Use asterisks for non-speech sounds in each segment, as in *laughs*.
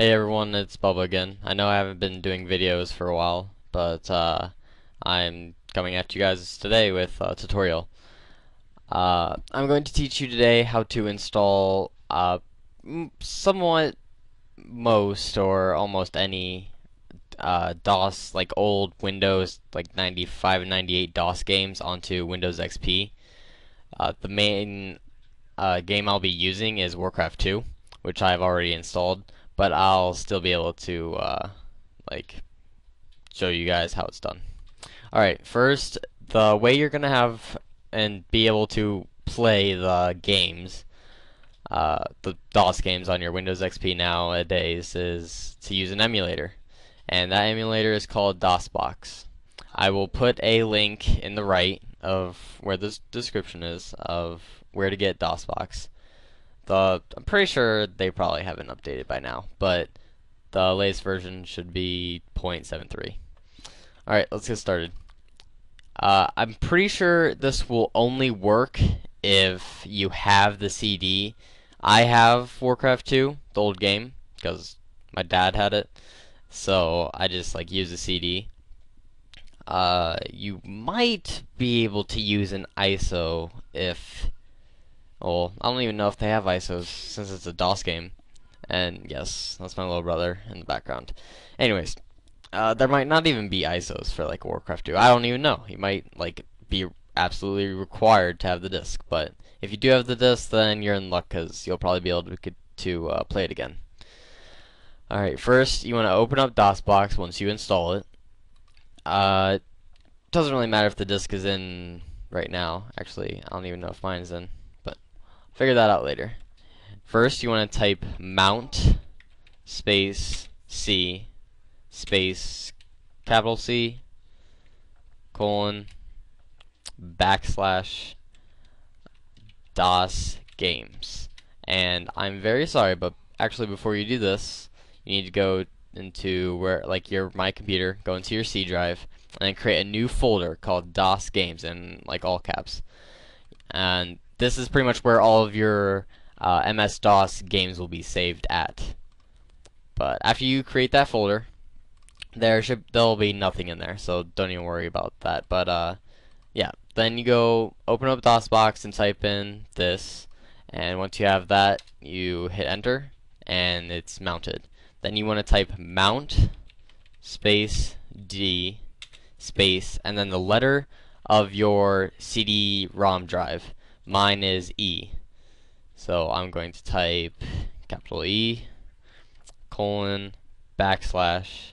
Hey everyone, it's Bubba again. I know I haven't been doing videos for a while, but uh, I'm coming at you guys today with a tutorial. Uh, I'm going to teach you today how to install uh, somewhat most or almost any uh, DOS, like old Windows, like 95 and 98 DOS games onto Windows XP. Uh, the main uh, game I'll be using is Warcraft 2, which I've already installed but I'll still be able to uh, like show you guys how it's done. Alright, first, the way you're gonna have and be able to play the games, uh, the DOS games on your Windows XP nowadays is to use an emulator. And that emulator is called DOSBox. I will put a link in the right of where this description is of where to get DOSBox. The I'm pretty sure they probably haven't updated by now, but the latest version should be 0.73. Alright, let's get started. Uh, I'm pretty sure this will only work if you have the CD. I have Warcraft 2, the old game, because my dad had it. So I just like use the CD. Uh, you might be able to use an ISO if well, I don't even know if they have ISOs since it's a DOS game. And yes, that's my little brother in the background. Anyways, uh, there might not even be ISOs for like Warcraft 2. I don't even know. You might like be absolutely required to have the disc. But if you do have the disc, then you're in luck because you'll probably be able to to uh, play it again. Alright, first you want to open up DOSBox once you install it. Uh, doesn't really matter if the disc is in right now. Actually, I don't even know if mine's in. Figure that out later. First, you want to type mount space C space capital C colon backslash DOS games. And I'm very sorry, but actually before you do this, you need to go into where like your my computer, go into your C drive, and create a new folder called DOS games in like all caps. And this is pretty much where all of your uh, MS-DOS games will be saved at. But after you create that folder, there should there'll be nothing in there, so don't even worry about that. But uh, yeah, then you go open up DOSBox and type in this, and once you have that, you hit enter, and it's mounted. Then you want to type mount space D space and then the letter of your CD-ROM drive. Mine is E. So I'm going to type capital E, colon, backslash,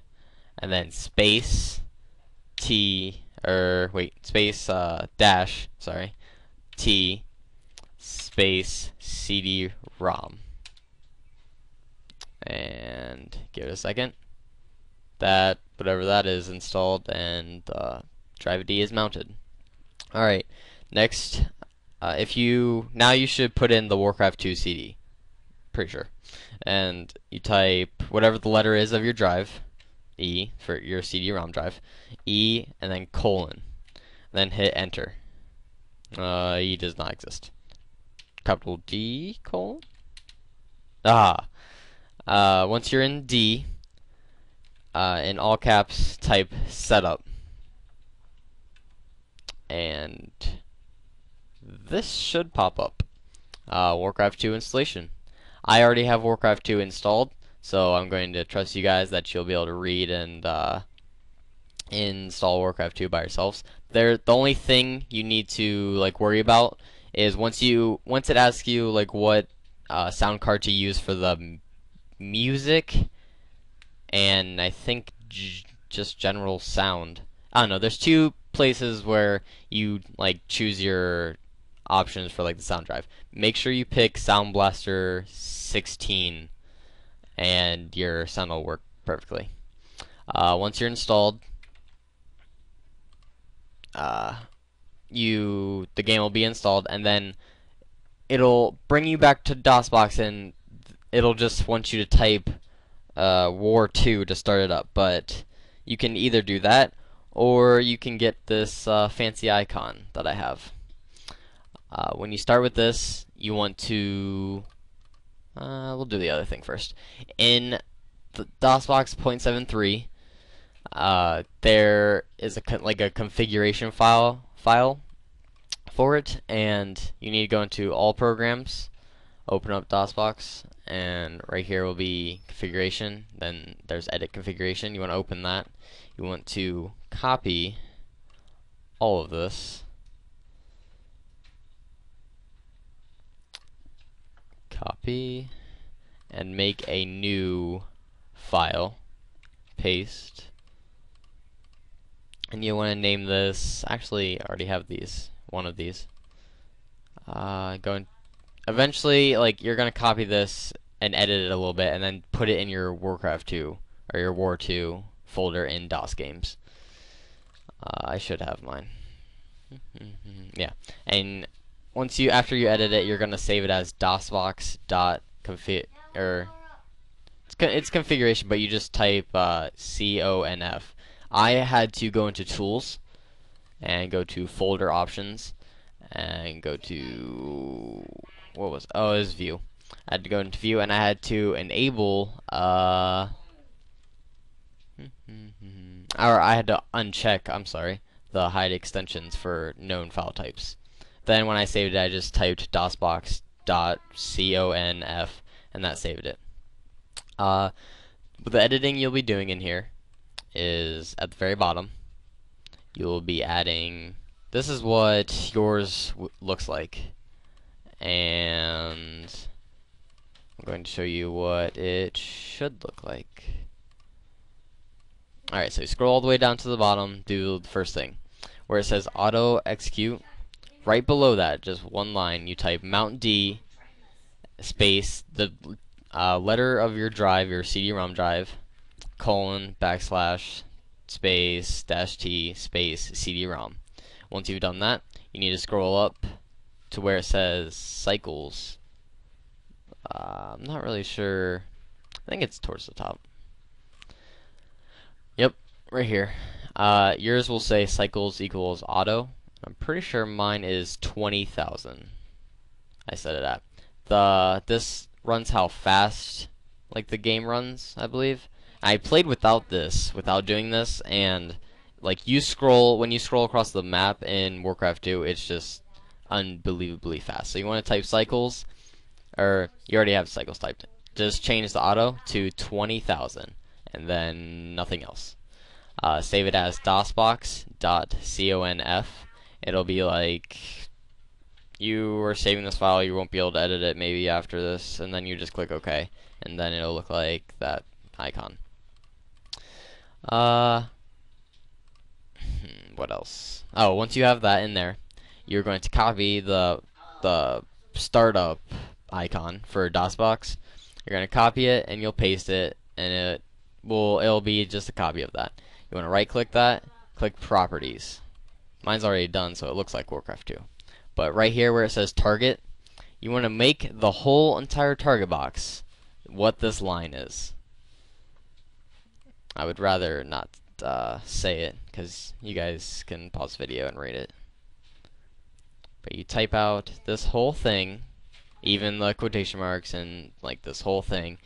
and then space, T, or wait, space, uh, dash, sorry, T, space, CD-ROM. And give it a second. That, whatever that is, installed, and uh, drive D is mounted. Alright, next uh, if you now you should put in the Warcraft 2 CD, pretty sure, and you type whatever the letter is of your drive, E for your CD-ROM drive, E and then colon, then hit enter. Uh, E does not exist. Capital D colon. Ah. Uh, once you're in D, uh, in all caps, type setup. And this should pop up. Uh, Warcraft 2 installation. I already have Warcraft 2 installed, so I'm going to trust you guys that you'll be able to read and uh, install Warcraft 2 by yourselves. There, the only thing you need to like worry about is once you once it asks you like what uh, sound card to use for the music, and I think just general sound. I don't know. There's two places where you like choose your options for like the sound drive. Make sure you pick Sound Blaster 16 and your sound will work perfectly. Uh, once you're installed, uh, you the game will be installed and then it'll bring you back to DOSBox and it'll just want you to type uh, War 2 to start it up. But you can either do that or you can get this uh, fancy icon that I have. Uh, when you start with this, you want to, uh, we'll do the other thing first. In DOSBox 0.73, uh, there is a like a configuration file file for it, and you need to go into All Programs, open up DOSBox, and right here will be configuration. Then there's Edit Configuration. You want to open that. You want to copy all of this. Copy and make a new file. Paste. And you want to name this, actually I already have these, one of these. Uh, going, eventually, like, you're going to copy this and edit it a little bit and then put it in your Warcraft 2 or your War 2 folder in DOS games. Uh, I should have mine. *laughs* yeah, and once you after you edit it, you're gonna save it as dosbox.config or it's, it's configuration, but you just type uh, had to go into tools and go to folder options and go to what was oh it was view. I had to go into view and I had to enable uh or I had to uncheck, I'm sorry, the hide extensions for known file types. Then when I saved it, I just typed dosbox.conf and that saved it. Uh, the editing you'll be doing in here is at the very bottom. You'll be adding, this is what yours looks like. And I'm going to show you what it should look like. Alright, so you scroll all the way down to the bottom, do the first thing. Where it says auto execute, right below that, just one line, you type Mount D space the uh, letter of your drive, your CD-ROM drive, colon, backslash, space, dash T, space, CD-ROM. Once you've done that, you need to scroll up to where it says cycles. Uh, I'm not really sure. I think it's towards the top. Yep, right here. Uh, yours will say cycles equals auto. I'm pretty sure mine is 20,000. I set it at. The this runs how fast like the game runs, I believe. I played without this, without doing this, and like you scroll when you scroll across the map in Warcraft 2, it's just unbelievably fast. So you want to type cycles, or you already have cycles typed. Just change the auto to 20,000, and then nothing else. Uh, save it as dosbox.conf. It'll be like you are saving this file, you won't be able to edit it maybe after this, and then you just click OK, and then it'll look like that icon. Uh, hmm, what else? Oh, once you have that in there, you're going to copy the the startup icon for DOSBox. You're going to copy it, and you'll paste it, and it will it'll be just a copy of that. You want to right click that, click properties. Mine's already done, so it looks like Warcraft 2. But right here where it says target, you want to make the whole entire target box what this line is. I would rather not uh, say it because you guys can pause the video and read it. But you type out this whole thing, even the quotation marks and like this whole thing.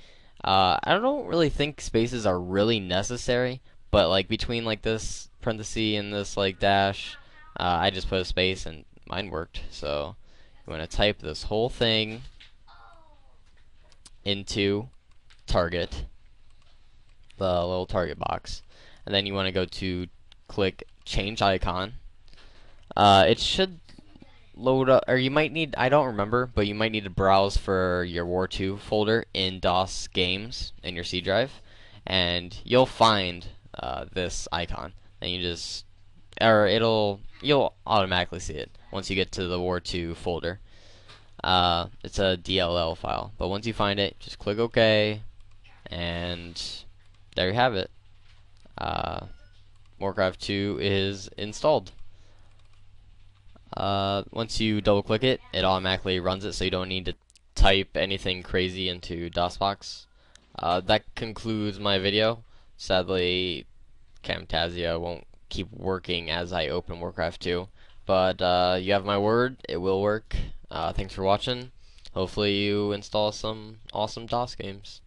Uh, I don't really think spaces are really necessary, but like between like this parenthesis and this like dash, uh, I just put a space and mine worked. So you want to type this whole thing into target, the little target box, and then you want to go to click change icon. Uh, it should load up, or you might need, I don't remember, but you might need to browse for your War 2 folder in DOS games in your C drive, and you'll find uh, this icon. And you just, or it'll, you'll automatically see it once you get to the War 2 folder. Uh, it's a DLL file, but once you find it, just click OK, and there you have it. Uh, Warcraft 2 is installed. Uh, once you double click it, it automatically runs it so you don't need to type anything crazy into DOSBox. Uh, that concludes my video. Sadly, Camtasia won't keep working as I open Warcraft 2. But uh, you have my word, it will work. Uh, thanks for watching. Hopefully you install some awesome DOS games.